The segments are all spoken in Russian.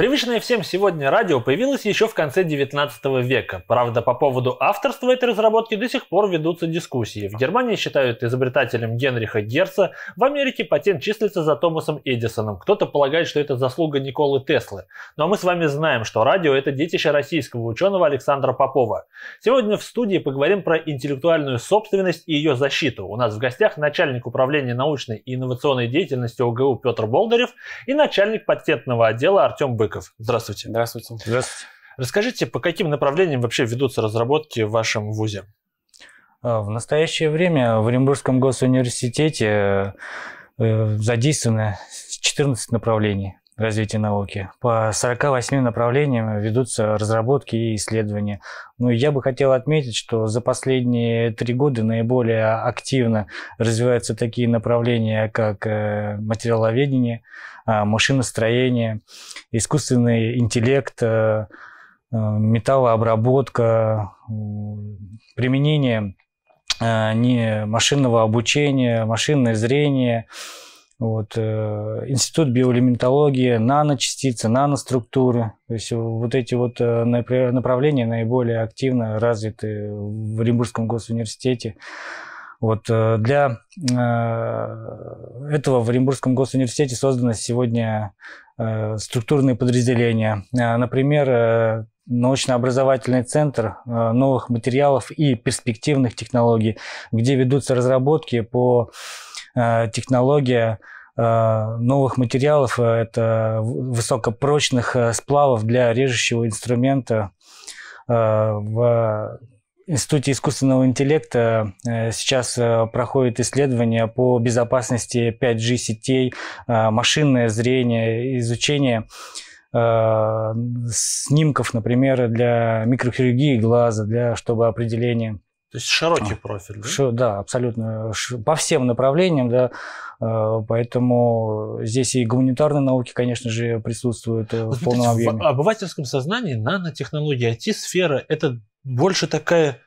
Привычное всем сегодня радио появилось еще в конце 19 века. Правда, по поводу авторства этой разработки до сих пор ведутся дискуссии. В Германии считают изобретателем Генриха Герца, в Америке патент числится за Томасом Эдисоном. Кто-то полагает, что это заслуга Николы Теслы. Но мы с вами знаем, что радио – это детище российского ученого Александра Попова. Сегодня в студии поговорим про интеллектуальную собственность и ее защиту. У нас в гостях начальник управления научной и инновационной деятельности ОГУ Петр Болдырев и начальник патентного отдела Артем Быков. Быков. Здравствуйте. Здравствуйте. Здравствуйте. Расскажите, по каким направлениям вообще ведутся разработки в вашем ВУЗе? А, в настоящее время в Оренбургском госуниверситете э, задействовано 14 направлений развития науки. По 48 направлениям ведутся разработки и исследования. Ну, я бы хотел отметить, что за последние три года наиболее активно развиваются такие направления, как э, материаловедение, машиностроение, искусственный интеллект, э, э, металлообработка, применение не машинного обучения, машинное зрение – вот, э, Институт биоэлементологии, наночастицы, наноструктуры. То есть вот эти вот э, направления наиболее активно развиты в Оренбургском госуниверситете. Вот, э, для этого в Оренбургском госуниверситете созданы сегодня структурные подразделения. Например, научно-образовательный центр новых материалов и перспективных технологий, где ведутся разработки по Э, технология э, новых материалов, э, это высокопрочных сплавов для режущего инструмента. В Институте искусственного интеллекта сейчас проходит исследование по безопасности 5G сетей, машинное зрение, изучение снимков, например, для микрохирургии глаза, для, чтобы определение то есть широкий а, профиль, да? Да, абсолютно. По всем направлениям, да. Э, поэтому здесь и гуманитарные науки, конечно же, присутствуют э, вот в полном объеме. В обывательском сознании нанотехнологии, IT-сфера – это больше такая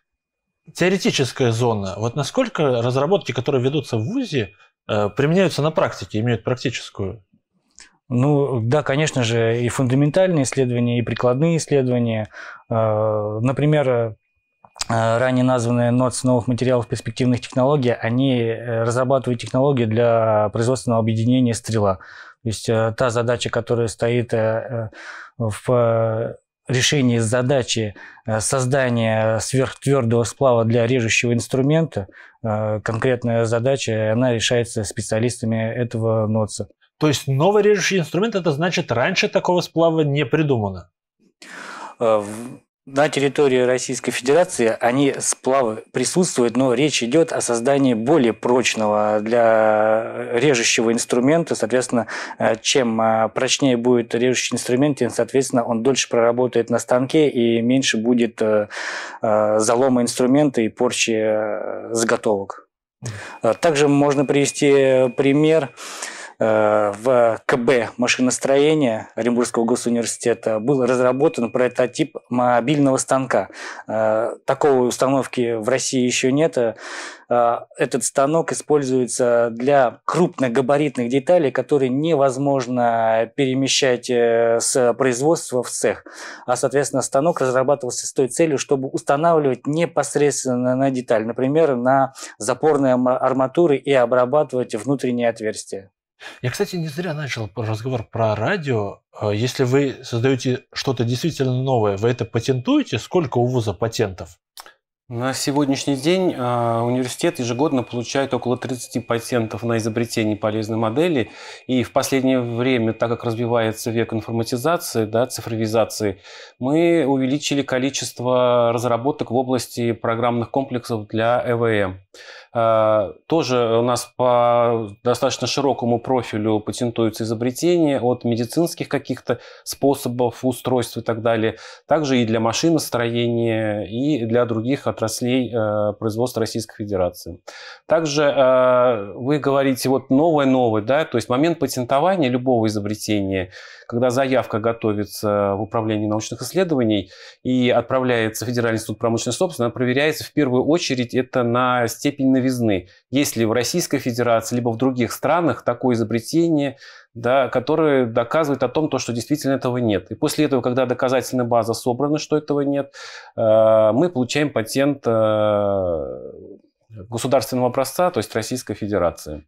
теоретическая зона. Вот насколько разработки, которые ведутся в ВУЗе, э, применяются на практике, имеют практическую ну, да, конечно же, и фундаментальные исследования, и прикладные исследования. Например, Э, ранее названные НОЦ новых материалов перспективных технологий, они э, разрабатывают технологии для производственного объединения «Стрела». То есть э, та задача, которая стоит в решении задачи создания сверхтвердого сплава для режущего инструмента, конкретная задача, она решается специалистами этого НОЦа. То есть новый режущий инструмент, это значит, раньше такого сплава не придумано? На территории Российской Федерации они сплавы присутствуют, но речь идет о создании более прочного для режущего инструмента. Соответственно, э, чем э, прочнее будет режущий инструмент, тем, соответственно, он дольше проработает на станке и меньше будет э, залома инструмента и порчи заготовок. Также можно привести пример в КБ машиностроения Оренбургского госуниверситета был разработан прототип мобильного станка. Э, такой установки в России еще нет. Э, этот станок используется для крупногабаритных деталей, которые невозможно перемещать с производства в цех. А, соответственно, станок разрабатывался с той целью, чтобы устанавливать непосредственно на деталь, например, на запорные арматуры и обрабатывать внутренние отверстия. Я, кстати, не зря начал разговор про радио. А если вы создаете что-то действительно новое, вы это патентуете? Сколько у вуза патентов? На сегодняшний день э, университет ежегодно получает около 30 патентов на изобретение полезной модели. И в последнее время, так как развивается век информатизации, да, цифровизации, мы увеличили количество разработок в области программных комплексов для ЭВМ. А, тоже у нас по достаточно широкому профилю патентуются изобретения от медицинских каких-то способов, устройств и так далее. Также и для машиностроения, и для других отраслей э, производства Российской Федерации. Также э, вы говорите вот новое-новое, да, то есть момент патентования любого изобретения, когда заявка готовится в Управлении научных исследований и отправляется в Федеральный институт промышленной собственности, она проверяется в первую очередь это на степень новизны. Есть ли в Российской Федерации, либо в других странах такое изобретение, да, которые доказывают о том, то, что действительно этого нет. И после этого, когда доказательная база собрана, что этого нет, э, мы получаем патент э, государственного образца, то есть Российской Федерации.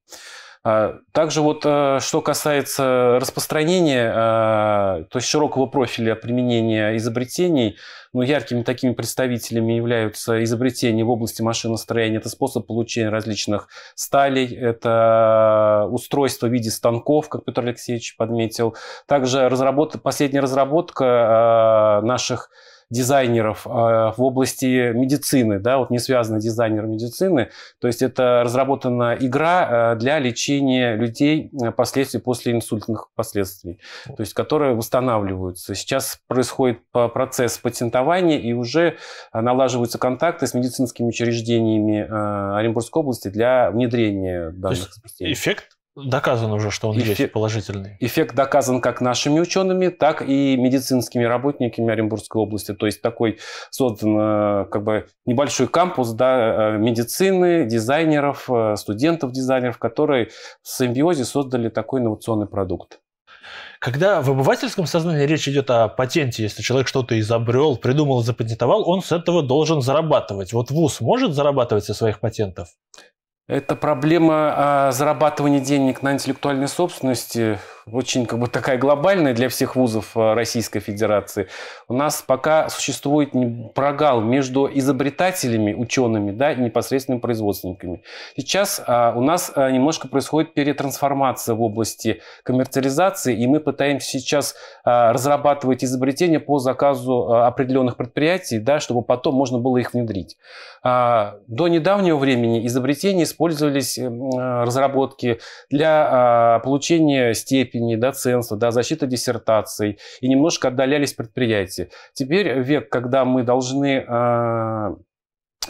А, также вот э, что касается распространения, э, то есть широкого профиля применения изобретений, ну, яркими такими представителями являются изобретения в области машиностроения. Это способ получения различных сталей, это устройство в виде станков, как Петр Алексеевич подметил. Также разработка, последняя разработка наших дизайнеров а, в области медицины, да, вот не связанный дизайнер медицины, то есть это разработана игра а, для лечения людей а, последствий после инсультных последствий, то есть которые восстанавливаются. Сейчас происходит процесс патентования и уже налаживаются контакты с медицинскими учреждениями Оренбургской области для внедрения данных изобретений. Эффект Доказано уже, что он Эффект, есть положительный. Эффект доказан как нашими учеными, так и медицинскими работниками Оренбургской области. То есть такой создан э, как бы небольшой кампус да, э, медицины, дизайнеров, э, студентов-дизайнеров, которые в симбиозе создали такой инновационный продукт. Когда в обывательском сознании речь идет о патенте, если человек что-то изобрел, придумал, запатентовал, он с этого должен зарабатывать. Вот ВУЗ может зарабатывать со своих патентов? Это проблема а, зарабатывания денег на интеллектуальной собственности очень как бы такая глобальная для всех вузов э, Российской Федерации. У нас пока существует прогал между изобретателями, учеными, да, и непосредственными производственниками. Сейчас а, у нас а, немножко происходит перетрансформация в области коммерциализации, и мы пытаемся сейчас а, разрабатывать изобретения по заказу а, определенных предприятий, да, чтобы потом можно было их внедрить. А, до недавнего времени изобретения использовались а, разработки для а, получения степени степени, доценства, да, защита диссертаций, и немножко отдалялись предприятия. Теперь век, когда мы должны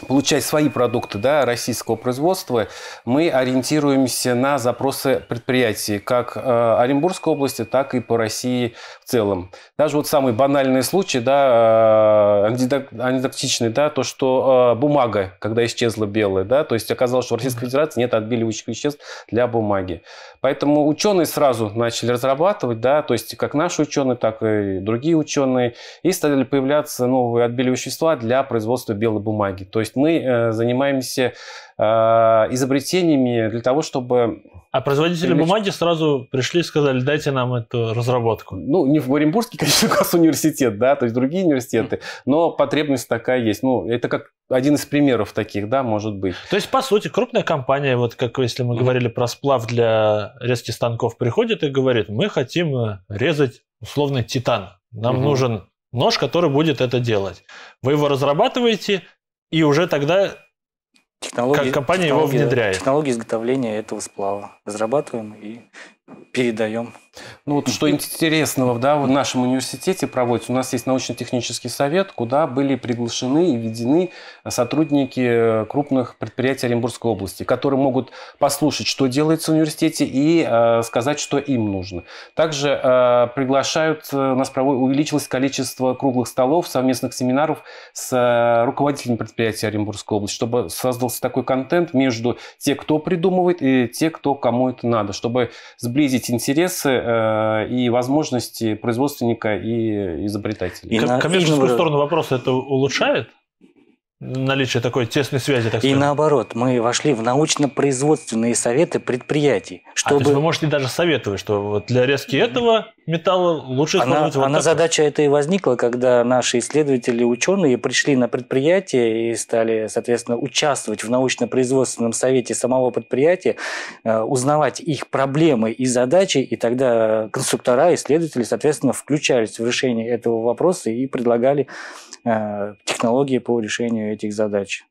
получать свои продукты да, российского производства, мы ориентируемся на запросы предприятий, как э, Оренбургской области, так и по России в целом. Даже вот самый банальный случай, да, э, анекдотичный, да, то, что э, бумага, когда исчезла белая, да, то есть оказалось, что в Российской Федерации нет отбеливающих веществ для бумаги. Поэтому ученые сразу начали разрабатывать, да, то есть как наши ученые, так и другие ученые, и стали появляться новые отбеливающие вещества для производства белой бумаги. То есть мы э, занимаемся э, изобретениями для того, чтобы... А производители привлечь... бумаги сразу пришли и сказали, дайте нам эту разработку. Ну, не в Оренбургский, конечно, у нас университет, да, то есть другие университеты, но потребность такая есть. Ну, это как один из примеров таких, да, может быть. То есть, по сути, крупная компания, вот как если мы говорили про сплав для резки станков, приходит и говорит, мы хотим э, резать условный титан. Нам mm-hmm. нужен нож, который будет это делать. Вы его разрабатываете, и уже тогда технологии, компания его внедряет. Технологии изготовления этого сплава разрабатываем и передаем. Ну вот что интересного да, в нашем университете проводится. У нас есть научно-технический совет, куда были приглашены и введены сотрудники крупных предприятий Оренбургской области, которые могут послушать, что делается в университете и э, сказать, что им нужно. Также э, приглашают, э, у нас увеличилось количество круглых столов, совместных семинаров с э, руководителями предприятий Оренбургской области, чтобы создался такой контент между те, кто придумывает, и те, кто кому это надо, чтобы сблизить интересы э, и возможности производственника и изобретателя. И на, коммерческую сторону вопроса это улучшает? Наличие такой тесной связи, так сказать. И наоборот, мы вошли в научно-производственные советы предприятий. Чтобы... А, то есть вы можете даже советовать, что вот для резки этого металла лучше использовать она, вот Она задача это и возникла, когда наши исследователи, ученые пришли на предприятие и стали, соответственно, участвовать в научно-производственном совете самого предприятия, э, узнавать их проблемы и задачи, и тогда конструктора, исследователи, соответственно, включались в решение этого вопроса и предлагали технологии по решению этих задач.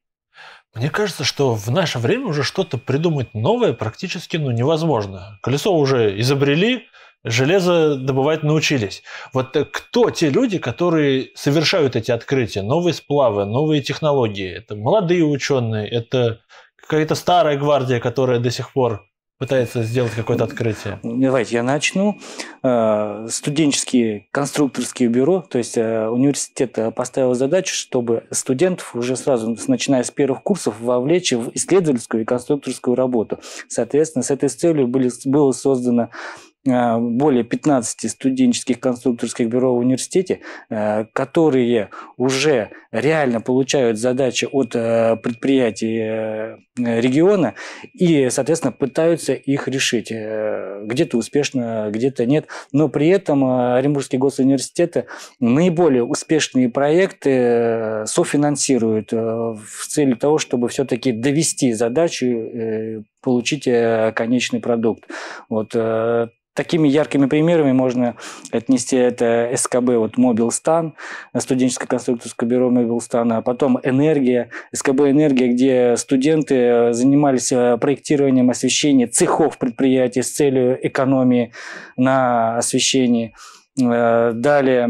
Мне кажется, что в наше время уже что-то придумать новое практически ну, невозможно. Колесо уже изобрели, железо добывать научились. Вот э, кто те люди, которые совершают эти открытия, новые сплавы, новые технологии? Это молодые ученые, это какая-то старая гвардия, которая до сих пор пытается сделать какое-то открытие? Давайте я начну. Э, студенческие конструкторские бюро, то есть э, университет поставил задачу, чтобы студентов уже сразу, начиная с первых курсов, вовлечь в исследовательскую и конструкторскую работу. Соответственно, с этой целью были, было создано э, более 15 студенческих конструкторских бюро в университете, э, которые уже реально получают задачи от предприятий региона и, соответственно, пытаются их решить. Где-то успешно, где-то нет. Но при этом Оренбургский госуниверситет наиболее успешные проекты софинансирует в целью того, чтобы все-таки довести задачу получить э, конечный продукт. Вот э, Такими яркими примерами можно отнести это СКБ, вот Мобилстан, студенческое конструкторское бюро Мобилстана, а потом Энергия, СКБ Энергия, где студенты занимались э, проектированием освещения цехов предприятий с целью экономии на освещении. Далее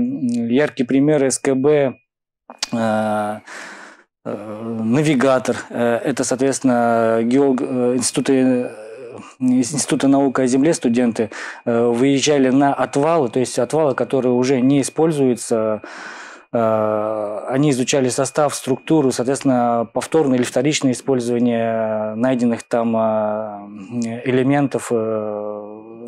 яркий пример СКБ навигатор. Э, это, соответственно, геолог, э, институты Института наук о Земле студенты выезжали на отвалы, то есть отвалы, которые уже не используются, они изучали состав, структуру, соответственно, повторное или вторичное использование найденных там элементов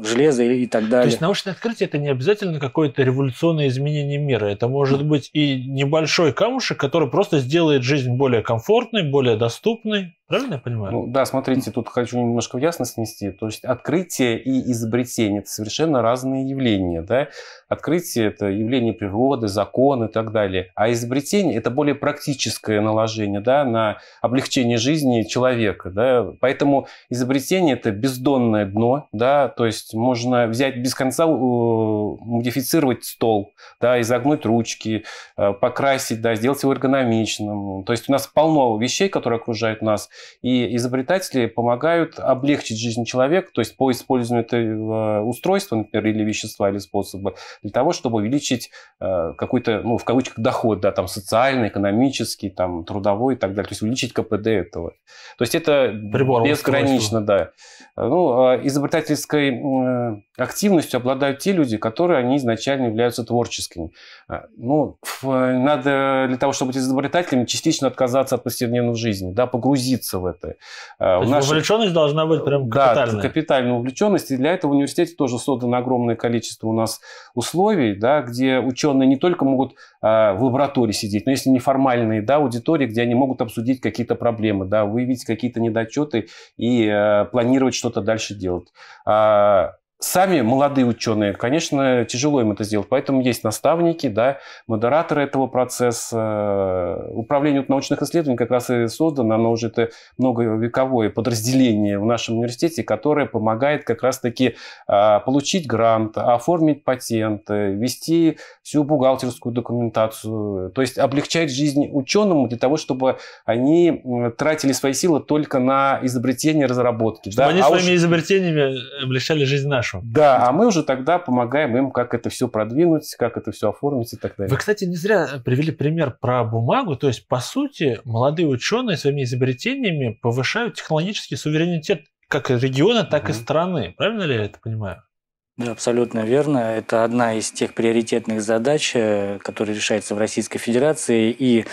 железа и так далее. То есть научное открытие это не обязательно какое-то революционное изменение мира. Это может быть и небольшой камушек, который просто сделает жизнь более комфортной, более доступной. Правильно я понимаю? Ну, да, смотрите, тут хочу немножко в ясность внести. То есть открытие и изобретение – это совершенно разные явления. Да? Открытие – это явление природы, закон и так далее. А изобретение – это более практическое наложение да, на облегчение жизни человека. Да? Поэтому изобретение – это бездонное дно. Да? То есть можно взять без конца, э, модифицировать стол, да, изогнуть ручки, э, покрасить, да, сделать его эргономичным. То есть у нас полно вещей, которые окружают нас – и изобретатели помогают облегчить жизнь человека, то есть по использованию этого устройства, например, или вещества, или способа, для того, чтобы увеличить э, какой-то, ну, в кавычках, доход, да, там, социальный, экономический, там, трудовой и так далее. То есть увеличить КПД этого. То есть это Прибор безгранично, да. Ну, а изобретательской э, активностью обладают те люди, которые они изначально являются творческими. Ну, надо для того, чтобы быть изобретателями, частично отказаться от повседневной жизни, да, погрузиться в это. А, То есть наших... вовлеченность должна быть прям капитальная. Да, капитальная увлеченность. И для этого в университете тоже создано огромное количество у нас условий, да, где ученые не только могут а, в лаборатории сидеть, но если неформальные да, аудитории, где они могут обсудить какие-то проблемы, да, выявить какие-то недочеты и э, планировать что-то дальше делать. Сами молодые ученые, конечно, тяжело им это сделать, поэтому есть наставники, да, модераторы этого процесса. Управление научных исследований как раз и создано, оно уже это многовековое подразделение в нашем университете, которое помогает как раз-таки а, получить грант, оформить патент, вести всю бухгалтерскую документацию, то есть облегчать жизнь ученому для того, чтобы они тратили свои силы только на изобретение, разработки. Чтобы да? они а своими уж... изобретениями облегчали жизнь нашу хорошо. Да, а мы уже тогда помогаем им, как это все продвинуть, как это все оформить и так далее. Вы, кстати, не зря привели пример про бумагу. То есть, по сути, молодые ученые своими изобретениями повышают технологический суверенитет как региона, так угу. и страны. Правильно ли я это понимаю? Да, абсолютно верно. Это одна из тех приоритетных задач, э, которые решаются в Российской Федерации. И э,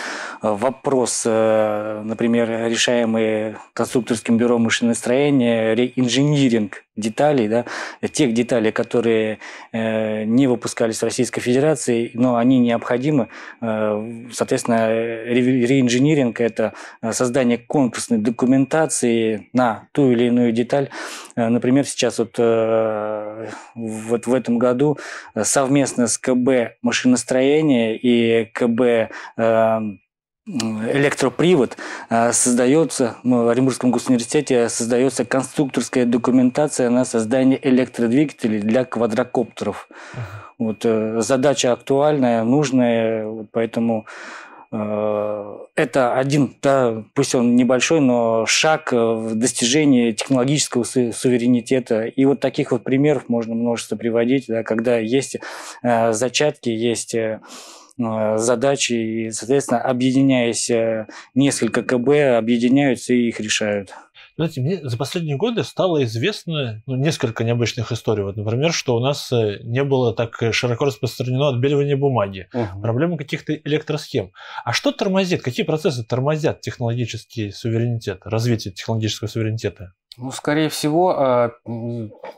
вопрос, э, например, решаемый конструкторским бюро машиностроения, реинжиниринг деталей, да, тех деталей, которые э, не выпускались в Российской Федерации, но они необходимы. Э, соответственно, ре реинжиниринг – это создание конкурсной документации на ту или иную деталь. Э, например, сейчас вот, э, вот в этом году совместно с КБ машиностроения и КБ э, электропривод а, создается, ну, в Оренбургском госуниверситете создается конструкторская документация на создание электродвигателей для квадрокоптеров. Вот, э, задача актуальная, нужная, поэтому э, это один, да, пусть он небольшой, но шаг в достижении технологического суверенитета. И вот таких вот примеров можно множество приводить, да, когда есть э, зачатки, есть Э, задачи, и, соответственно, объединяясь э, несколько КБ, объединяются и их решают. Знаете, мне за последние годы стало известно ну, несколько необычных историй. Вот, например, что у нас э, не было так широко распространено отбеливание бумаги, угу. проблемы каких-то электросхем. А что тормозит? Какие процессы тормозят технологический суверенитет, развитие технологического суверенитета? Ну, скорее всего, а,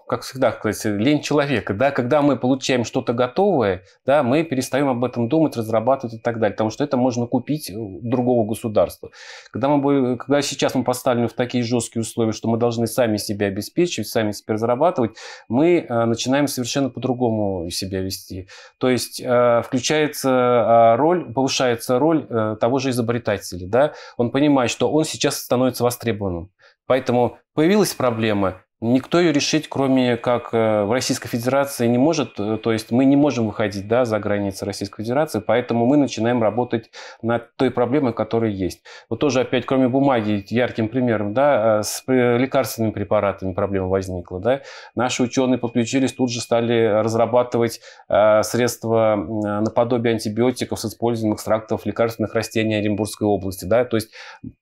как всегда, кстати, лень человека, да, когда мы получаем что-то готовое, да, мы перестаем об этом думать, разрабатывать и так далее, потому что это можно купить у другого государства. Когда, мы, когда сейчас мы поставлены в такие жесткие условия, что мы должны сами себя обеспечивать, сами себя разрабатывать, мы а, начинаем совершенно по-другому себя вести. То есть а, включается роль, повышается роль э, того же изобретателя, да, он понимает, что он сейчас становится востребованным. Поэтому появилась проблема, Никто ее решить, кроме как э, в Российской Федерации, не может. Э, то есть мы не можем выходить да, за границы Российской Федерации, поэтому мы начинаем работать над той проблемой, которая есть. Вот тоже опять, кроме бумаги, ярким примером, да, э, с лекарственными препаратами проблема возникла. Да. Наши ученые подключились, тут же стали разрабатывать средства наподобие антибиотиков с использованием экстрактов лекарственных растений Оренбургской области. Да. То есть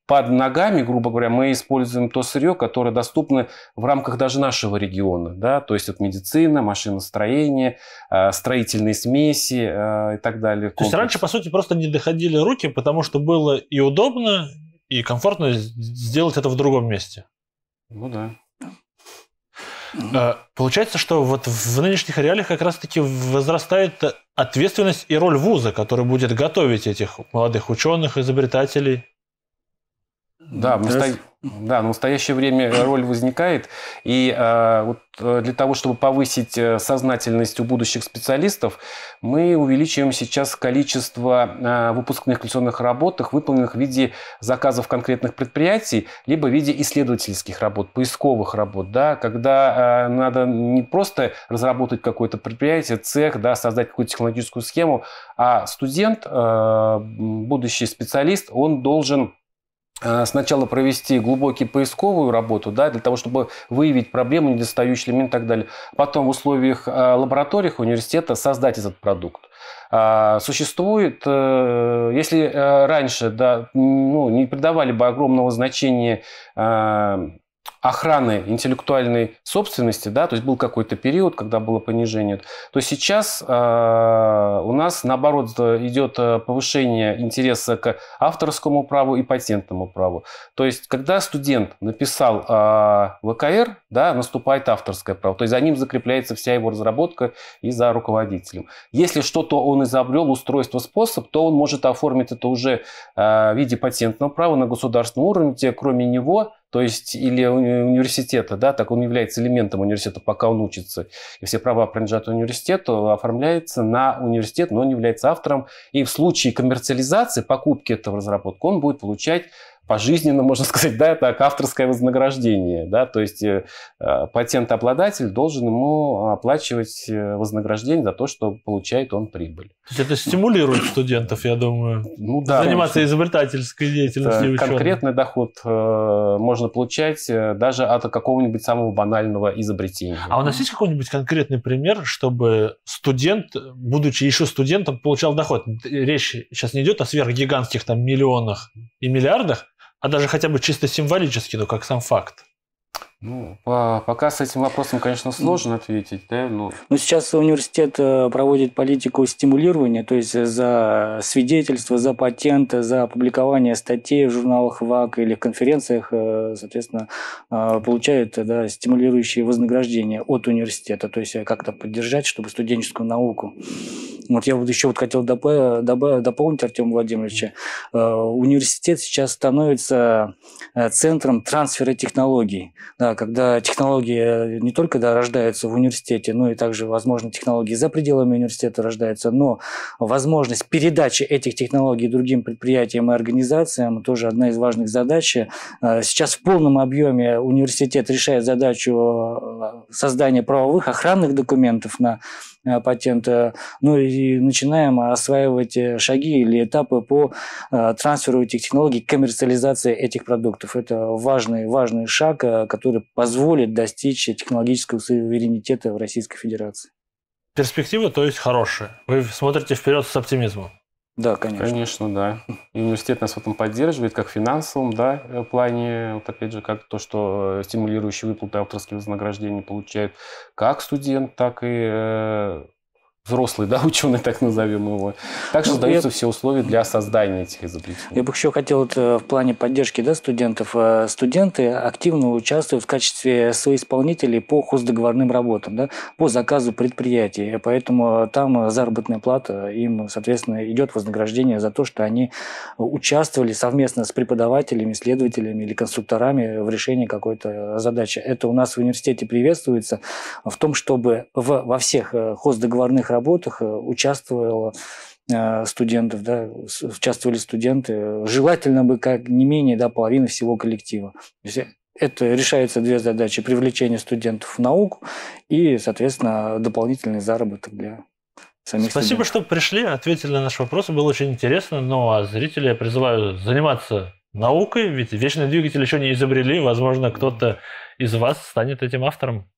под ногами, грубо говоря, мы используем то сырье, которое доступно в рамках рамках даже нашего региона, да, то есть вот медицина, машиностроение, э, строительные смеси э, и так далее. То есть раньше, по сути, просто не доходили руки, потому что было и удобно, и комфортно сделать это в другом месте. Ну да. Э, получается, что вот в нынешних реалиях как раз-таки возрастает ответственность и роль вуза, который будет готовить этих молодых ученых, изобретателей. Да, в, насто... да, в настоящее время роль возникает. И э, вот для того, чтобы повысить э, сознательность у будущих специалистов, мы увеличиваем сейчас количество э, выпускных лекционных работ, выполненных в виде заказов конкретных предприятий, либо в виде исследовательских работ, поисковых работ. Да, когда э, надо не просто разработать какое-то предприятие, цех, да, создать какую-то технологическую схему, а студент, э, будущий специалист, он должен сначала провести глубокий поисковую работу, да, для того, чтобы выявить проблему, недостающий элемент и так далее. Потом в условиях э, лабораториях университета создать этот продукт. А, существует, э, если раньше да, ну, не придавали бы огромного значения охраны интеллектуальной собственности, да, то есть был какой-то период, когда было понижение, то сейчас э, у нас наоборот идет э, повышение интереса к авторскому праву и патентному праву. То есть когда студент написал э, ВКР, да, наступает авторское право, то есть за ним закрепляется вся его разработка и за руководителем. Если что-то он изобрел, устройство, способ, то он может оформить это уже э, в виде патентного права на государственном уровне, где кроме него то есть или университета, да, так он является элементом университета, пока он учится, и все права принадлежат университету, оформляется на университет, но он является автором. И в случае коммерциализации, покупки этого разработки, он будет получать пожизненно, можно сказать, да, это авторское вознаграждение, да, то есть э, патентообладатель должен ему оплачивать э, вознаграждение за то, что получает он прибыль. То есть это стимулирует студентов, я думаю, ну, да, заниматься конечно. изобретательской деятельностью. Конкретный доход э, можно получать э, даже от какого-нибудь самого банального изобретения. А у нас есть какой-нибудь конкретный пример, чтобы студент, будучи еще студентом, получал доход? Речь сейчас не идет о сверхгигантских там миллионах и миллиардах, а даже хотя бы чисто символически, ну как сам факт. Ну, пока с этим вопросом, конечно, сложно ответить, да, но... Ну, сейчас университет э, проводит политику стимулирования, то есть за свидетельство, за патенты, за публикование статей в журналах ВАК или конференциях, э, соответственно, э, получает да, стимулирующие вознаграждения от университета, то есть как-то поддержать, чтобы студенческую науку. Вот я вот еще вот хотел дополнить Артема Владимировича. Университет сейчас становится центром трансфера технологий. Да, когда технологии не только да, рождаются в университете, но и также, возможно, технологии за пределами университета рождаются, но возможность передачи этих технологий другим предприятиям и организациям тоже одна из важных задач. Э, сейчас в полном объеме университет решает задачу э, создания правовых охранных документов на патента, ну и начинаем осваивать э, шаги или этапы по э, трансферу этих технологий, коммерциализации этих продуктов. Это важный, важный шаг, который позволит достичь технологического суверенитета в Российской Федерации. Перспективы, то есть, хорошие. Вы смотрите вперед с оптимизмом. Да, конечно. Конечно, да. И университет нас в этом поддерживает, как в финансовом, да, э, плане, вот опять же, как то, что э, стимулирующие выплаты авторские вознаграждения получают как студент, так и э, взрослый, да, ученый, так назовем его. Также ну, создаются я... все условия для создания этих изобретений. Я бы еще хотел вот, э, в плане поддержки да, студентов. Э, студенты активно участвуют в качестве соисполнителей по хоздоговорным работам, да, по заказу предприятий. Поэтому там заработная плата, им, соответственно, идет вознаграждение за то, что они участвовали совместно с преподавателями, исследователями или конструкторами в решении какой-то задачи. Это у нас в университете приветствуется в том, чтобы в, во всех э, хоздоговорных работах э, участвовало э, студентов, да, участвовали студенты, желательно бы как не менее да, половины всего коллектива. Это решаются две задачи. Привлечение студентов в науку и, соответственно, дополнительный заработок для самих Спасибо, студентов. что пришли, ответили на наши вопросы. Было очень интересно. Ну, а зрителей я призываю заниматься наукой, ведь вечный двигатель еще не изобрели. Возможно, кто-то из вас станет этим автором.